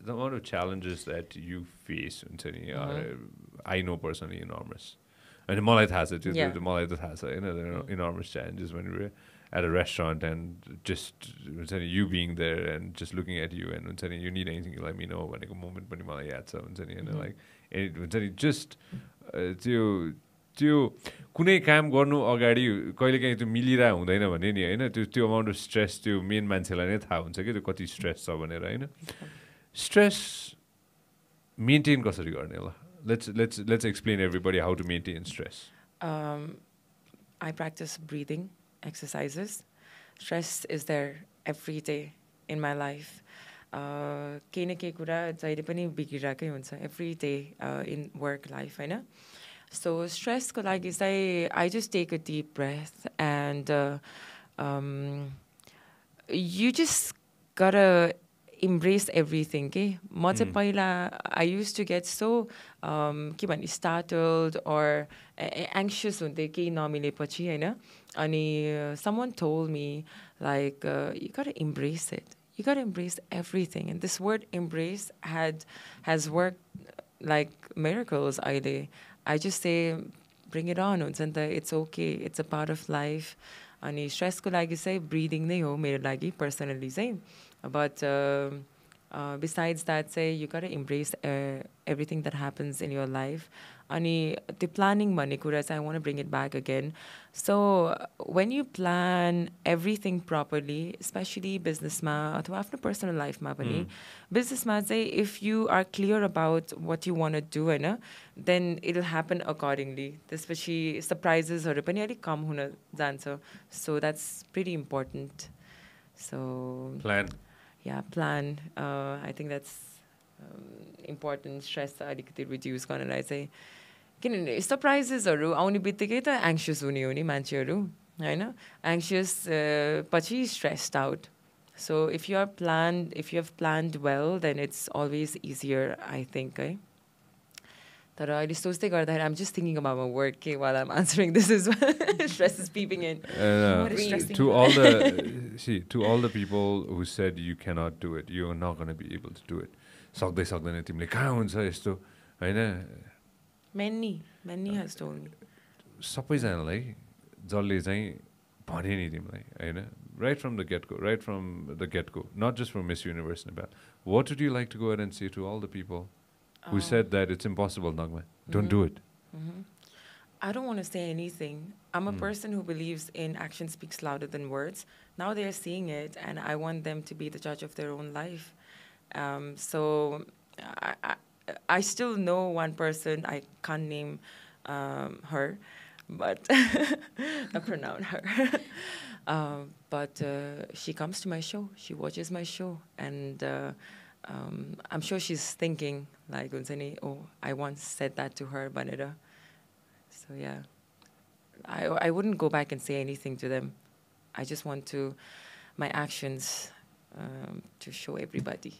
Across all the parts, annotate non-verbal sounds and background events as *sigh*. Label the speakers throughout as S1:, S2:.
S1: The amount of challenges that you face हुन्छ नि I know personally enormous होइन मलाई थाहा छ त्यो
S2: Yeah.
S1: त्यो मलाई त थाहा छ होइन इनर्मस च्यालेन्जेस भनेर at a restaurant and just हुन्छ नि you being there and just looking at you and हुन्छ नि you need anything like me know भनेको मोमेन्ट पनि मलाई याद छ हुन्छ नि होइन
S2: Mhm.
S1: लाइक ए हुन्छ नि जस्ट त्यो त्यो कुनै काम गर्नु अगाडि कहिलेकाहीँ त्यो मिलिरहेको हुँदैन भने नि होइन? त्यो त्यो अमाउन्ट अफ स्ट्रेस त्यो मेन मान्छेलाई नै थाहा हुन्छ कि त्यो कति स्ट्रेस छ भनेर होइन? स्ट्रेस मेन्टेन कसरी गर्ने होला? Let's let's let's explain everybody how to
S2: maintain stress practice breathing exercises. Stress is there every day in my life. Uh, केही न केही कुरा जहिले पनि बिग्रिरहेकै हुन्छ। Every day in work life होइन? सो स्ट्रेसको लागि चाहिँ I just take a dip breath and you just गर इम्ब्रेस एभ्रिथिङ के म चाहिँ
S1: Mm.
S2: पहिला आई युज टु गेट सो के भन्ने स्टार्टल्ड अर एङ्सियस हुन्थेँ केही नमिलेपछि होइन अनि सम वान टोल मी लाइक यु गर embrace it you got to embrace everything. And this word embrace had has worked like miracles, Aile. I just say, bring it on. हुन्छ नि त it's okay. It's a part of life. अनि स्ट्रेसको लागि चाहिँ breathing नै हो मेरो लागि पर्सनली चाहिँ बट बिसाइड्स द्याट चाहिँ you gotta embrace everything that happens in your life अनि त्यो प्लानिङ भन्ने कुरा चाहिँ I want bring it back again so when you plan everything properly specially बिजनेसमा अथवा आफ्नो पर्सनल लाइफमा पनि बिजनेसमा चाहिँ if you are clear about what you want do होइन then it will happen accordingly त्यसपछि सरप्राइजेसहरू पनि अलिक कम हुन जान्छ so that's very important so
S1: plan
S2: या plan I think that's important stress अलिकति रिड्युस गर्नलाई चाहिँ किनभने सरप्राइजेसहरू आउने बित्तिकै त एङ्सियस हुने हो नि मान्छेहरू होइन एङ्सियस पछि stressed out so if you are plan if you have planned well then it's always easier I think है तर अहिले सोच्दै गर्दाखेरि आम just thinking about my work के वाल आम answering
S3: this is
S1: stress
S3: is
S1: peeping
S3: in
S1: all the *laughs* see to all the people who said you cannot do it, you're not going to be able to do it. सक्दै सक्दैन तिमीले कहाँ हुन्छ यस्तो होइन सबैजनालाई जसले चाहिँ भने नि तिमीलाई होइन राइट फ्रम द गेटको right from the गेटको not just from miss universe Nepal what would you like to go and see to all the people um, who said that it's impossible, Nagma. Don't mm-hmm. do it. Mm-hmm.
S2: I don't want to say anything. I'm a
S1: mm.
S2: person who believes in action speaks louder than words. Now they're seeing it, and I want them to be the judge of their own life. Um, so I, I, I, still know one person, I can't name um, her, but *laughs* I pronounce her. *laughs* um, but uh, she comes to my show, she watches my show, and uh, um, I'm sure she's thinking like, "Unsani, oh, I once said that to her, Banera." So yeah, I I wouldn't go back and say anything to them. I just want to my actions um, to show everybody.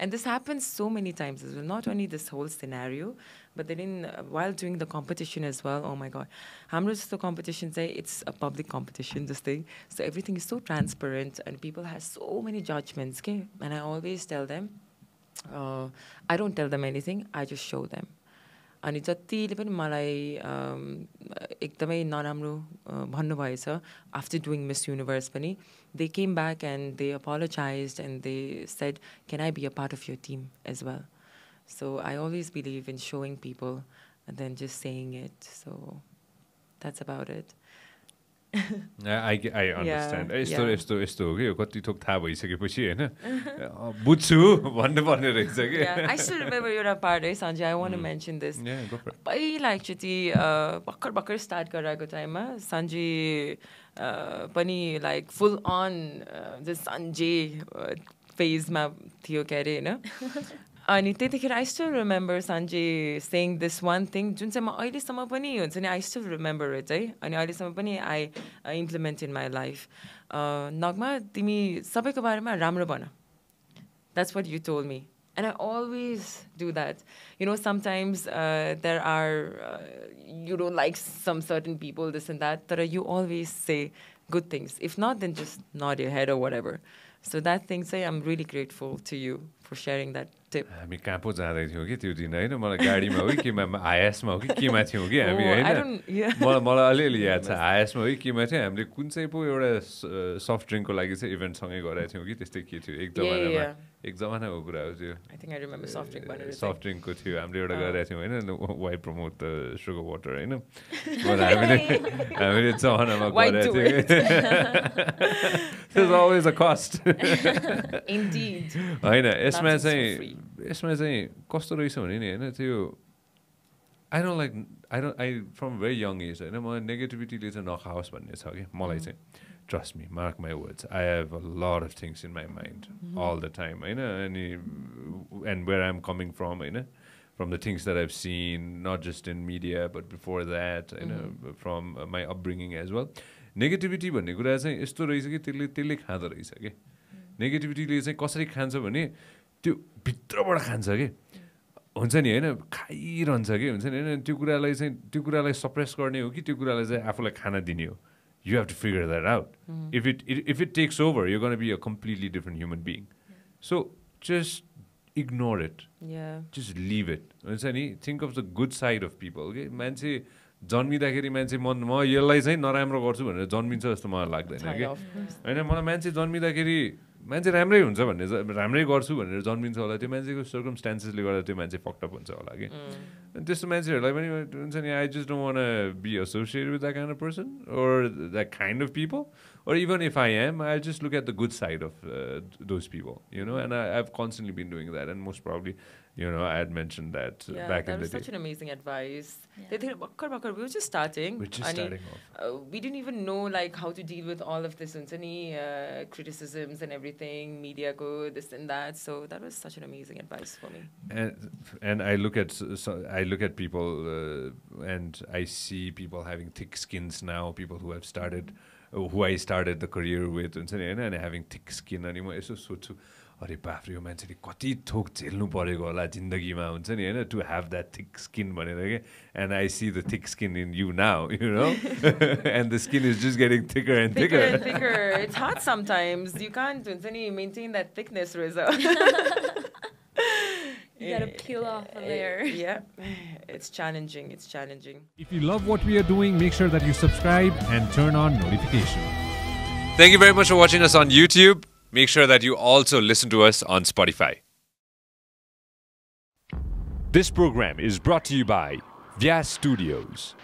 S2: And this happens so many times as well. Not only this whole scenario, but then in, uh, while doing the competition as well, oh my God. Hamra the competition say it's a public competition, this thing. So everything is so transparent and people have so many judgments. Okay? And I always tell them, uh, I don't tell them anything, I just show them. अनि जतिले पनि मलाई अम, एकदमै नराम्रो अ, भन्नुभएछ after doing miss universe पनि they came back and they apologise and they said can I be a part of your team as well so I always believe in showing people and then just saying it so that's about it
S1: I I understand
S2: Yeah,
S1: यस्तो. यस्तो यस्तो हो कि यो कति थोक थाहा भइसकेपछि होइन बुझ्छु भन्नुपर्ने रहेछ कि
S2: आई स्टिल रिमेम्बर एउटा पार्ट है Sanjay
S1: I wanna. Mention this.
S2: पहिला एकचोटि भर्खर भर्खर स्टार्ट गराएको टाइममा सन्जे पनि लाइक फुल अन ज सन्जे फेजमा थियो के अरे होइन अनि त्यतिखेर I still remember सन्जे सेङ this one thing जुन चाहिँ म अहिलेसम्म पनि हुन्छ नि आई स्टिल रिमेम्बर इट है अनि अहिलेसम्म पनि आई इम्प्लिमेन्ट इन माई लाइफ नगमा तिमी सबैको बारेमा राम्रो भन That's what you told me. And I always do that. You know, sometimes uh, there are, uh, you don't like some certain people, this and that, but you always say good things. If not, then just nod your head or whatever. So that thing, say, I'm really grateful to you For sharing that tip.
S1: हामी कहाँ पो जाँदै थियौँ कि त्यो दिन होइन मलाई गाडीमा हो कि केमा हायासमा हो कि केमा थियौँ कि हामी
S2: Oh, I
S1: होइन
S2: don't- yeah.
S1: मलाई मलाई अलिअलि याद छ *laughs* हायासमा हो कि केमा थियो हामीले कुन चाहिँ पो एउटा सफ्ट ड्रिङ्कको लागि चाहिँ इभेन्टसँगै गराएको थियौँ कि त्यस्तै के थियो एक जमानामा. एक जमानाको कुरा हो त्यो। सफ्ट ड्रिङ्कको थियो हामीले एउटा
S2: अँ।
S1: गरेको थियौँ होइन why promote the sugar water होइन *laughs* बट हामीले हामीले जमानामा गरेको थियौँ. *laughs* होइन यसमा चाहिँ यसमा चाहिँ कस्तो रहेछ भने नि होइन त्यो I don't like I don't I from very young age होइन मलाई नेगेटिभिटीले चाहिँ नखाओस् भन्ने छ कि मलाई चाहिँ trust me mark my words I have a lot of things in my mind all the time होइन अनि and where I am coming from होइन from the things they've seen not just in media but before that होइन from my upbringing as well negativity भन्ने कुरा चाहिँ यस्तो रहेछ कि त्यसले त्यसले खाँदोरहेछ कि नेगेटिभिटीले चाहिँ कसरी खान्छ भने त्यो भित्रबाट खान्छ कि। हुन्छ नि होइन? खाइरहन्छ कि। हुन्छ नि होइन? त्यो कुरालाई चाहिँ त्यो कुरालाई सप्रेस गर्ने हो कि त्यो कुरालाई चाहिँ आफूलाई खाना दिने हो? You have to figure that out if it if it takes over you gonna be a completely different human being so just ignore
S2: it.
S1: Just leave it हुन्छ नि? Think of the good side of people कि मान्छे जन्मिँदाखेरि मान्छे म म यसलाई चाहिँ नराम्रो गर्छु भनेर जन्मिन्छ जस्तो मलाई लाग्दैन कि. होइन? मलाई मान्छे जन्मिँदाखेरि मान्छे राम्रै हुन्छ भन्ने राम्रै गर्छु भनेर जन्मिन्छ होला त्यो मान्छेको सर्कमस्टान्सेसले गर्दा त्यो मान्छे फक्टअप हुन्छ होला कि? अनि त्यस्तो मान्छेहरूलाई पनि हुन्छ नि I just don't wanna be associate with that kind of person or that kind of people or even if I am I just look at the good side of those people you know and I have constantly been doing that and most probably you know, I had mentioned that uh,
S2: yeah,
S1: back
S2: that
S1: in the day.
S2: That was such an amazing advice.
S3: Yeah.
S2: They bakkar, bakkar. We were just starting.
S1: We're just starting off.
S2: Uh, we didn't even know like how to deal with all of this any uh, criticisms and everything, media go this and that. So that was such an amazing advice for me.
S1: And and I look at so I look at people uh, and I see people having thick skins now. People who have started, mm-hmm. who I started the career with, and and having thick skin anymore. So so. so अरे बाफ्रे यो मान्छेले कति थोक झेल्नु परेको होला जिन्दगीमा हुन्छ नि होइन to have that thick skin भनेर क्या and I see the thick skin in you now you know and the skin is just getting thicker end
S2: Thicker and
S1: thicker
S2: thicker. It's hard sometimes. You can't Unsani, maintain that thickness, Riza.
S3: You gotta peel off a layer.
S2: Yeah, it's challenging. It's challenging.
S4: If you love what we are doing, make sure that you subscribe and turn on notifications.
S1: Thank you very much for watching us on YouTube. Make sure that you also listen to us on Spotify.
S4: This program is brought to you by Vyas Studios.